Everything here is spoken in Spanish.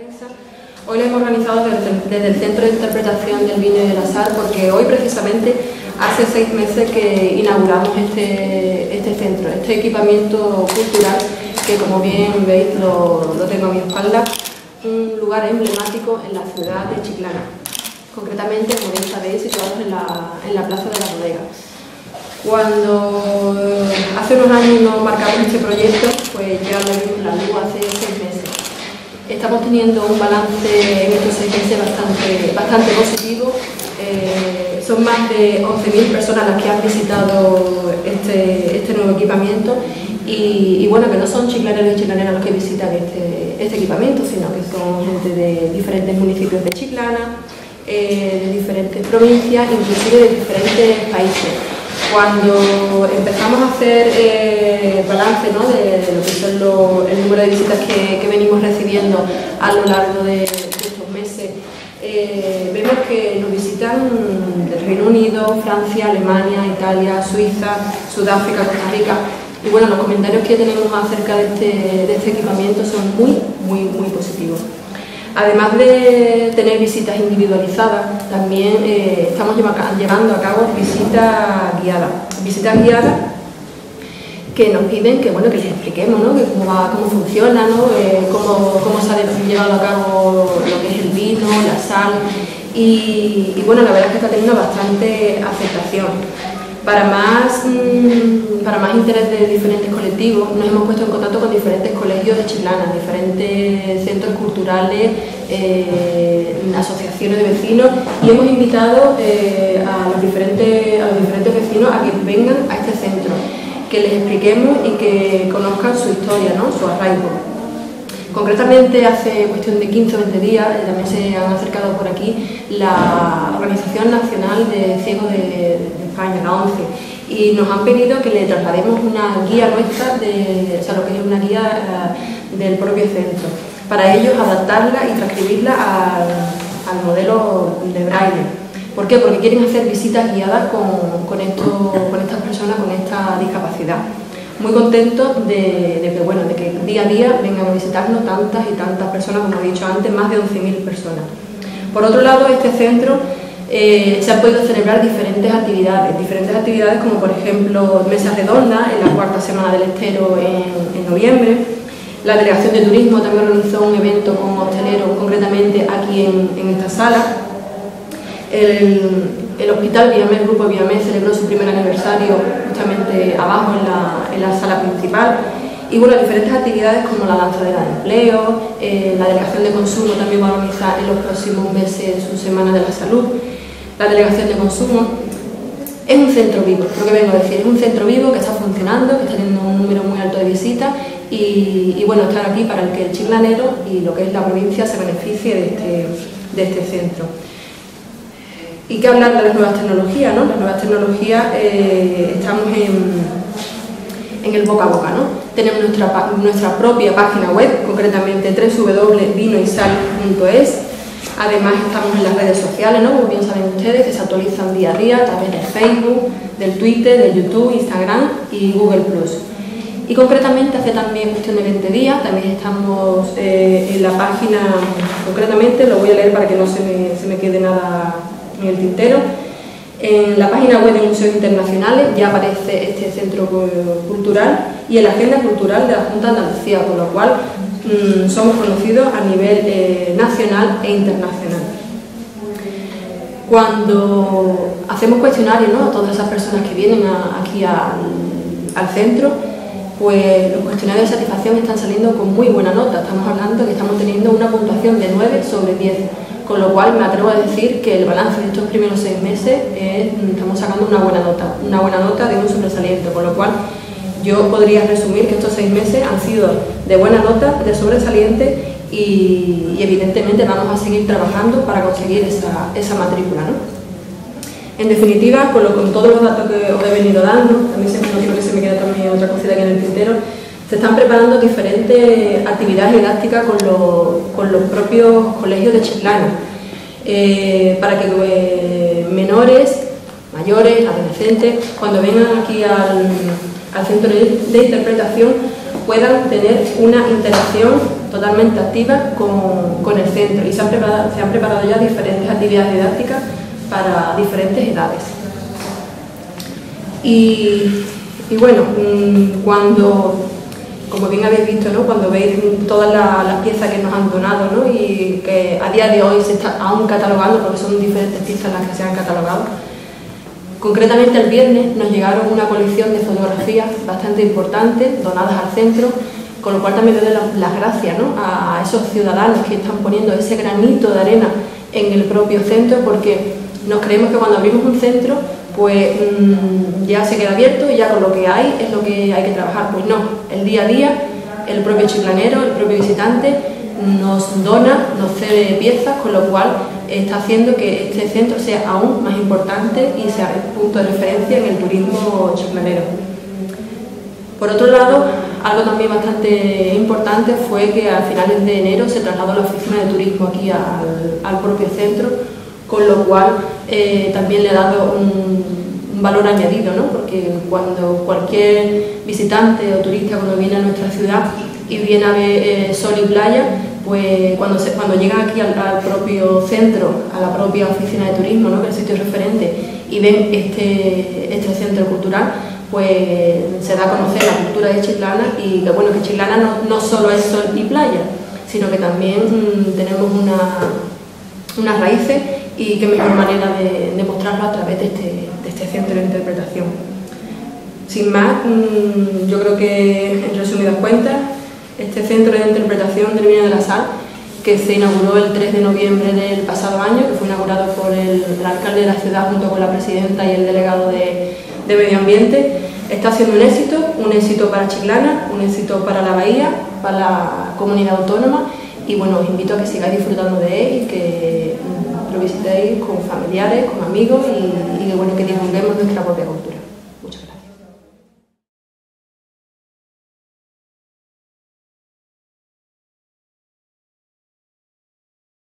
prensa. Hoy lo hemos organizado desde, el Centro de Interpretación del Vino y del Azar porque hoy precisamente hace seis meses que inauguramos este, este centro, este equipamiento cultural que como bien veis lo, tengo a mi espalda, un lugar emblemático en la ciudad de Chiclana, concretamente como bien sabéis situados en la, en la Plaza de la Bodega. Cuando hace unos años nos marcamos este proyecto, pues ya lo vimos la luz hace. Estamos teniendo un balance en estos seis bastante, bastante positivo. Eh, son más de 11.000 personas las que han visitado este, este nuevo equipamiento y, bueno, que no son chiclaneros y chiclaneras los que visitan este, este, equipamiento, sino que son gente de diferentes municipios de Chiclana, eh, de diferentes provincias, inclusive de diferentes países cuando empezamos a hacer eh, balance de, lo que son el número de visitas que, venimos recibiendo a lo largo de, estos meses, eh, vemos que nos visitan del Reino Unido, Francia, Alemania, Italia, Suiza, Sudáfrica, Costa Rica. Y bueno, los comentarios que tenemos acerca de este, de este equipamiento son muy, muy, muy positivos. Además de tener visitas individualizadas, también eh, estamos llevando a cabo visitas guiadas. Visitas guiadas que nos piden que, bueno, que les expliquemos ¿no? que cómo, va, cómo funciona, ¿no? Eh, cómo, cómo, se ha llevado a cabo lo que es el vino, la sal. Y, y bueno, la verdad es que está teniendo bastante aceptación. Para más, mm, para más interés de diferentes colectivos, nos hemos puesto en contacto con diferentes colegios de Chilana, diferentes centros culturales, eh, asociaciones de vecinos y hemos invitado eh, a, los diferentes, a los diferentes vecinos a que vengan a este centro, que les expliquemos y que conozcan su historia, ¿no? su arraigo. Concretamente, hace cuestión de 15 o 20 días, eh, también se han acercado por aquí la Organización Nacional de Ciegos de, España, la ONCE, y nos han pedido que le traslademos una guía nuestra, o sea, lo que es una guía del propio centro, para ellos adaptarla y transcribirla al, modelo de Braille. ¿Por qué? Porque quieren hacer visitas guiadas con, con estas personas con esta discapacidad muy contentos de, que, bueno, de que día a día vengan a visitarnos tantas y tantas personas, como he dicho antes, más de 11.000 personas. Por otro lado, este centro eh, se han podido celebrar diferentes actividades, diferentes actividades como por ejemplo mesas redondas en la cuarta semana del estero en, noviembre. La Delegación de Turismo también organizó un evento con hosteleros, concretamente aquí en, esta sala. El, Hospital Viamés, el Grupo Viamés, celebró su primer aniversario justamente abajo en la, sala principal. Y bueno, diferentes actividades como la lanzadera de empleo, eh, la delegación de consumo también va a organizar en los próximos meses su Semana de la Salud. La delegación de consumo es un centro vivo, lo que vengo a decir, es un centro vivo que está funcionando, que está teniendo un número muy alto de visitas y, bueno, estar aquí para el que el chiclanero y lo que es la provincia se beneficie de este, de este centro. Y qué hablar de las nuevas tecnologías, ¿no? Las nuevas tecnologías, eh, estamos en, en, el boca a boca, ¿no? Tenemos nuestra, nuestra propia página web, concretamente www.vinoysal.es. Además estamos en las redes sociales, ¿no? Como bien saben ustedes, que se actualizan día a día través de Facebook, del Twitter, de YouTube, Instagram y Google+. Y concretamente hace también cuestión de 20 días, también estamos eh, en la página, concretamente, lo voy a leer para que no se me, se me quede nada en el tintero. En la página web de Museos Internacionales ya aparece este centro cultural y en la agenda cultural de la Junta de Andalucía, con lo cual mm, somos conocidos a nivel eh, nacional e internacional. Cuando hacemos cuestionarios a todas esas personas que vienen aquí al, al centro, pues los cuestionarios de satisfacción están saliendo con muy buena nota. Estamos hablando que estamos teniendo una puntuación de 9 sobre 10 con lo cual me atrevo a decir que el balance de estos primeros seis meses es, estamos sacando una buena nota, una buena nota de un sobresaliente, con lo cual yo podría resumir que estos seis meses han sido de buena nota, de sobresaliente y, evidentemente vamos a seguir trabajando para conseguir esa, matrícula. En definitiva, con, todos los datos que os he venido dando, también siempre no quiero que se me quede también otra cosita aquí en el tintero, se están preparando diferentes actividades didácticas con, los propios colegios de Chiclana, eh, para que eh, menores, mayores, adolescentes, cuando vengan aquí al, centro de, interpretación, puedan tener una interacción totalmente activa con, el centro. Y se se han preparado ya diferentes actividades didácticas para diferentes edades. Y, bueno, mm, cuando, como bien habéis visto, ¿no? cuando veis todas las, piezas que nos han donado ¿no? y que a día de hoy se está aún catalogando, porque son diferentes piezas las que se han catalogado, concretamente el viernes nos llegaron una colección de fotografías bastante importantes donadas al centro con lo cual también le doy las gracias a esos ciudadanos que están poniendo ese granito de arena en el propio centro porque nos creemos que cuando abrimos un centro pues mm, ya se queda abierto y ya con lo que hay es lo que hay que trabajar. Pues no, el día a día el propio chiclanero, el propio visitante nos dona, nos cede piezas, con lo cual está haciendo que este centro sea aún más importante y sea el punto de referencia en el turismo chiclanero. Por otro lado, algo también bastante importante fue que a finales de enero se trasladó la oficina de turismo aquí al, propio centro, con lo cual eh, también le ha dado un, valor añadido, ¿no? porque cuando cualquier visitante o turista cuando viene a nuestra ciudad y viene a ver eh, sol y playa, pues cuando, se, cuando llegan aquí al, propio centro, a la propia oficina de turismo, ¿no? que es el sitio referente, y ven este, este centro cultural, pues se da a conocer la cultura de Chiclana y que bueno que Chiclana no, no solo es sol y playa, sino que también mm, tenemos unas raíces y qué mejor manera de, demostrarlo a través de este, de este, centro de interpretación. Sin más, mm, yo creo que en resumidas cuentas, este centro de interpretación del Vino de la Sal, que se inauguró el 3 de noviembre del pasado año, que fue inaugurado por el alcalde de la ciudad junto con la presidenta y el delegado de, de medio ambiente, está siendo un éxito, un éxito para Chiclana, un éxito para la Bahía, para la comunidad autónoma y bueno, os invito a que sigáis disfrutando de él y que con familiares, con amigos y, y bueno, que divulguemos nuestra propia cultura.